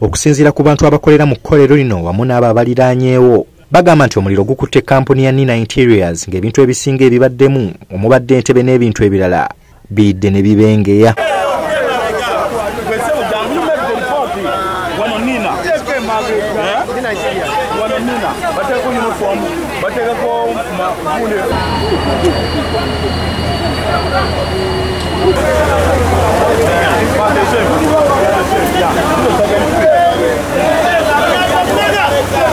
okusinziira ku bantu abakolera mu kkolero lino wamu n'abo abaliraanyeewo bagamba nti omuliro gukutte kampuni ya nina interiors ng'ebintu ebisinga ebibaddemu omubadde entebe n'ebintu ebirala. Biyidde ne bibengeya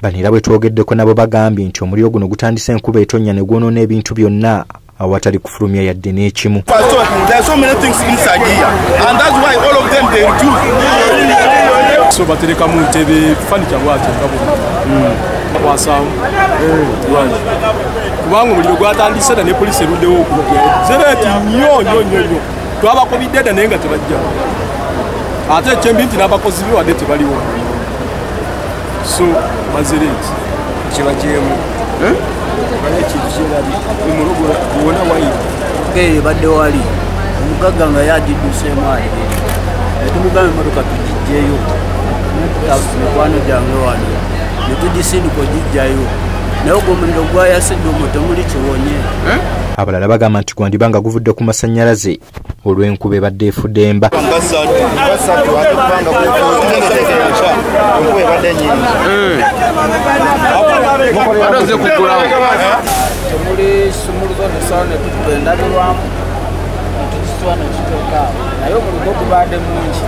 bano era bwe twogeddeko nabo bagambye nti omuliro guno gutandise enkuba etonnya ne gwonoona ebintu byonna awatali kufulumya yadde n'ekimu. So baterekamu ntebe fanica bwatyo wasaamu kubanga omuliro gwatandise da ne polisi eruddewo zereti nnyo nnyo nnyo nnyo twabakobidde da naye nga tebajja. Ate ekyembi nti n'abakozi be wadde tebaliwo so mazereti kiba kiremu ekintu kirabi omulogo wona wayiba gere badde wali omugagga nga yagiduseemu ali netumugambe emotoka tugijjeyo mikwano gyange wano netugisindika ogijjayo naye ogwo omuliro gwayasidde omwo temuli kiwonye abalala bagamba nti gwandiba nga guvudde ku masannyalaze olw'enkuba ebadde efudde emba temuli sumuluzo nesawo netukuba endabirwamu netukisitwa nekituukaawo naye omuliro gubadde mungi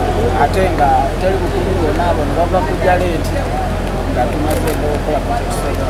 ate nga teri bukulu bwonna abo ne bava kujja leeti nga tumaze okukola kukiseera